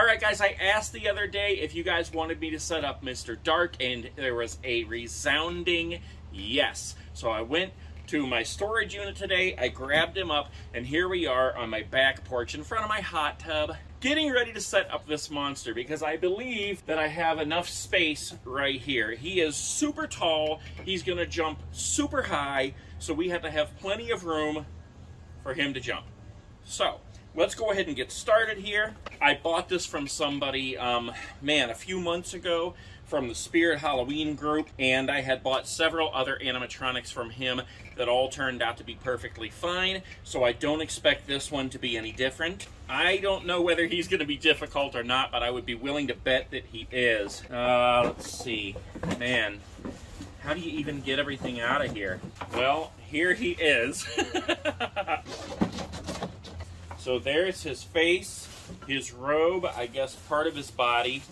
All right, guys, I asked the other day if you guys wanted me to set up Mr. Dark, and there was a resounding yes. So I went to my storage unit today, I grabbed him up, and here we are on my back porch in front of my hot tub, getting ready to set up this monster because I believe that I have enough space right here. He is super tall, he's gonna jump super high, so we have to have plenty of room for him to jump. So, let's go ahead and get started here. I bought this from somebody, um, man, a few months ago from the Spirit Halloween group, and I had bought several other animatronics from him that all turned out to be perfectly fine, so I don't expect this one to be any different. I don't know whether he's going to be difficult or not, but I would be willing to bet that he is. Uh, let's see. Man, how do you even get everything out of here? Well, here he is. so there's his face, his robe, I guess part of his body.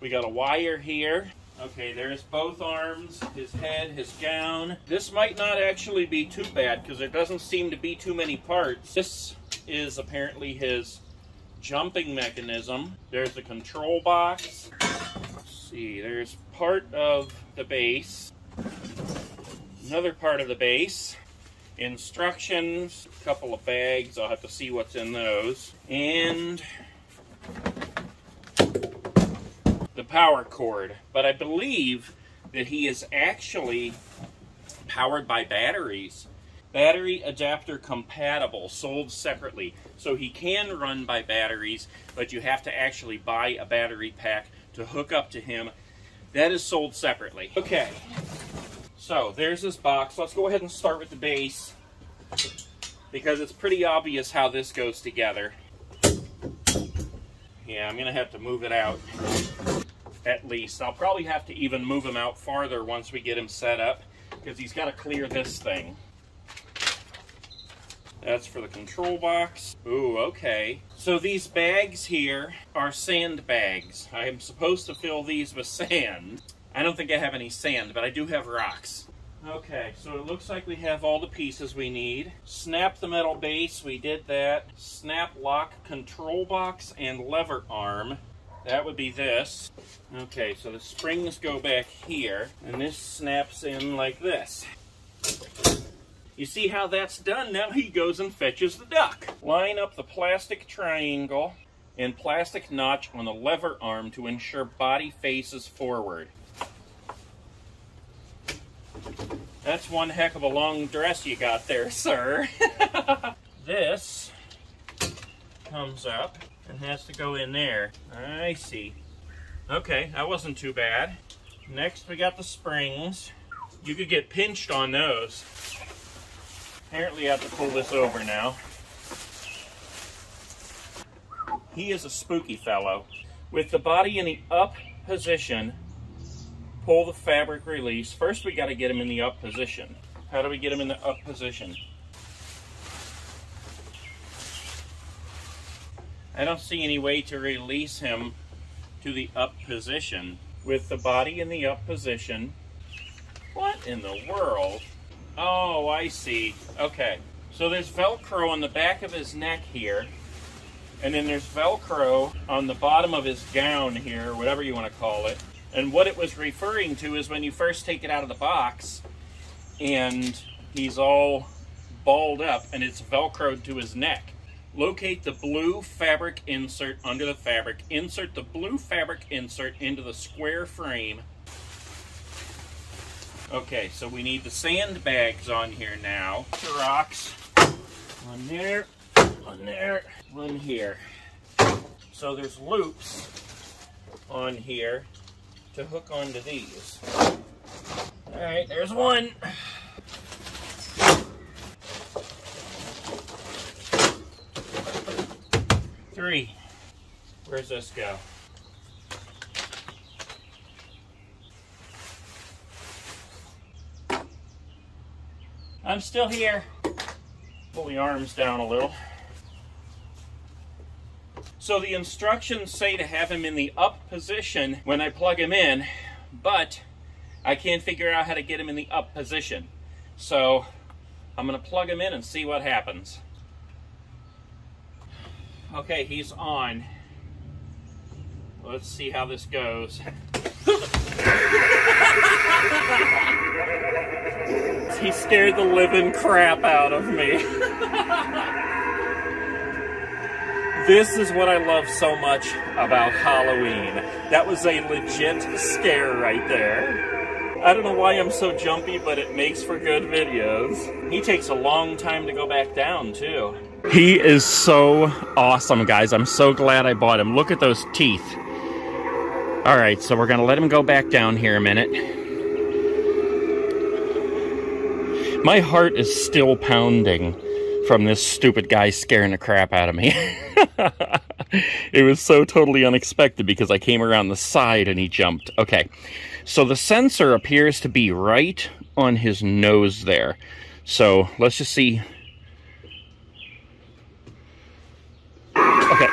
We got a wire here. Okay, there's both arms, his head, his gown. This might not actually be too bad because there doesn't seem to be too many parts. This is apparently his jumping mechanism. There's the control box. Let's see, there's part of the base. Another part of the base. Instructions, a couple of bags. I'll have to see what's in those. And the power cord. But I believe that he is actually powered by batteries. Battery adapter compatible, sold separately. So he can run by batteries, but you have to actually buy a battery pack to hook up to him. That is sold separately. Okay, so there's this box. Let's go ahead and start with the base because it's pretty obvious how this goes together. Yeah, I'm to have to move it out at least. I'll probably have to even move him out farther once we get him set up because he's got to clear this thing. That's for the control box. Ooh, okay. So these bags here are sand bags. I am supposed to fill these with sand. I don't think I have any sand, but I do have rocks. Okay, so it looks like we have all the pieces we need. Snap the metal base, we did that. Snap lock control box and lever arm. That would be this. Okay, so the springs go back here, and this snaps in like this. You see how that's done? Now he goes and fetches the duck. Line up the plastic triangle and plastic notch on the lever arm to ensure body faces forward. That's one heck of a long dress you got there, sir. this comes up and has to go in there. I see. Okay, that wasn't too bad. Next, we got the springs. You could get pinched on those. Apparently, I have to pull this over now. He is a spooky fellow. With the body in the up position, pull the fabric release. First, we got to get him in the up position. How do we get him in the up position? I don't see any way to release him to the up position. With the body in the up position, what in the world? Oh, I see. Okay. So there's Velcro on the back of his neck here. And then there's Velcro on the bottom of his gown here, whatever you want to call it. And what it was referring to is when you first take it out of the box and he's all balled up and it's Velcroed to his neck. Locate the blue fabric insert under the fabric. Insert the blue fabric insert into the square frame. Okay, so we need the sandbags on here now. The rocks. One there, one there, one here. So there's loops on here to hook onto these. All right, there's one. Three. Where's this go? I'm still here. Pull the arms down a little. So the instructions say to have him in the up position when I plug him in, but I can't figure out how to get him in the up position. So I'm going to plug him in and see what happens. Okay, he's on. Let's see how this goes. he scared the living crap out of me. this is what I love so much about Halloween. That was a legit scare right there. I don't know why I'm so jumpy, but it makes for good videos. He takes a long time to go back down, too. He is so awesome, guys. I'm so glad I bought him. Look at those teeth. All right, so we're going to let him go back down here a minute. My heart is still pounding from this stupid guy scaring the crap out of me. it was so totally unexpected because I came around the side and he jumped. Okay, so the sensor appears to be right on his nose there. So let's just see Okay.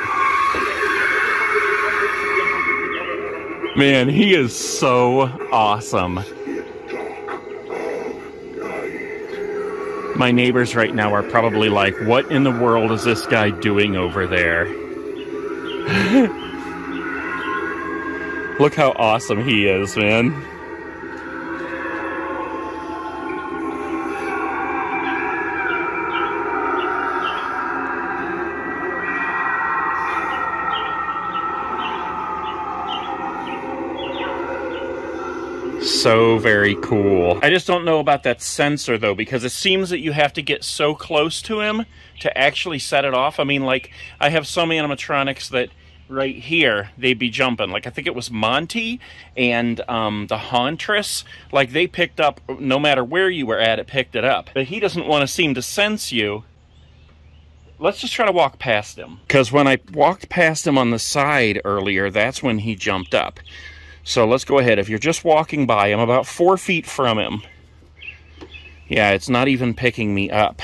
Man, he is so awesome. My neighbors right now are probably like, what in the world is this guy doing over there? Look how awesome he is, man. So very cool. I just don't know about that sensor though, because it seems that you have to get so close to him to actually set it off. I mean, like, I have some animatronics that right here, they'd be jumping. Like, I think it was Monty and um, the Hauntress. Like, they picked up, no matter where you were at, it picked it up. But he doesn't want to seem to sense you. Let's just try to walk past him. Because when I walked past him on the side earlier, that's when he jumped up. So let's go ahead. If you're just walking by, I'm about four feet from him. Yeah, it's not even picking me up.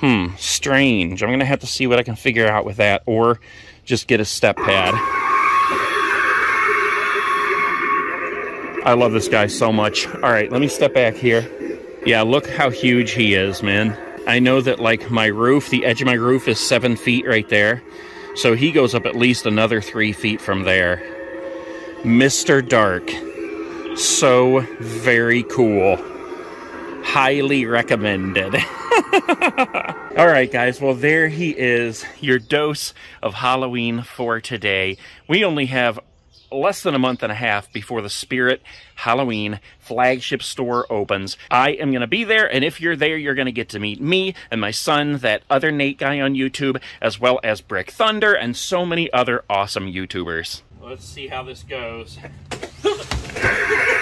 Hmm, strange. I'm going to have to see what I can figure out with that or just get a step pad. I love this guy so much. All right, let me step back here. Yeah, look how huge he is, man. I know that, like, my roof, the edge of my roof is seven feet right there. So he goes up at least another three feet from there. Mr. Dark. So very cool. Highly recommended. All right, guys. Well, there he is, your dose of Halloween for today. We only have less than a month and a half before the Spirit Halloween flagship store opens. I am going to be there, and if you're there, you're going to get to meet me and my son, that other Nate guy on YouTube, as well as Brick Thunder, and so many other awesome YouTubers. Let's see how this goes.